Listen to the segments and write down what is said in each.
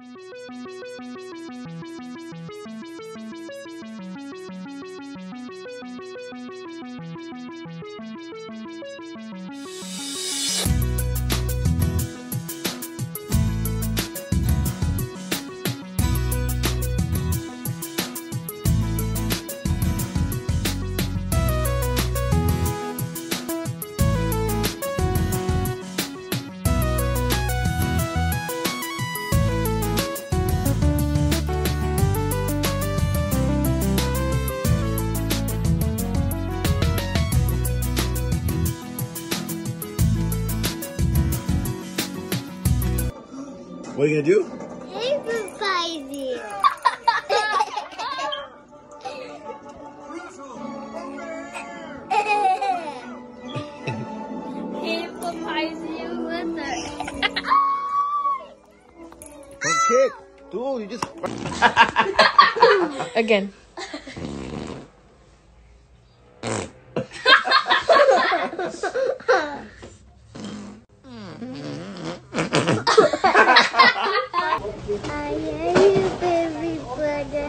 スリルスリルスリルスリルス。What are you gonna do? With it. Don't kick. Dude, you just. Again. I hear you, baby brother.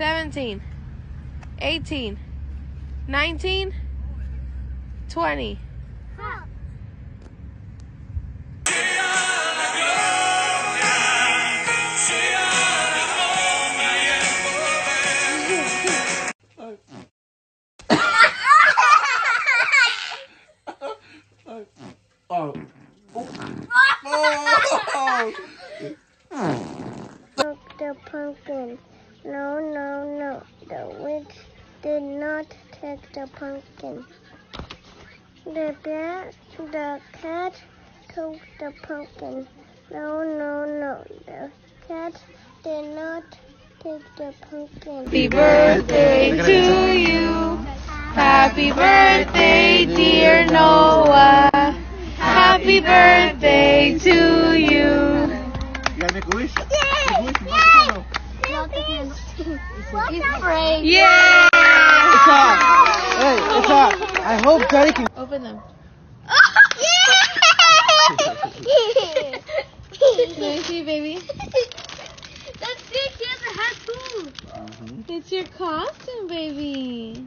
seventeen, eighteen, nineteen, twenty. ha. Oh. Oh. Took the pumpkin. No, no, no. The witch did not take the pumpkin. The bear, the cat took the pumpkin. No, no, no. The cat did not take the pumpkin. Happy birthday to you. Happy birthday, dear Noah. Happy birthday to you. You gotta make a wish. Make a wish. He's afraid. Yay! It's up. Hey, it's up. I hope Daddy can. Open them. Yay! Let me see, baby. That's big. He has a hat too. It's your costume, baby.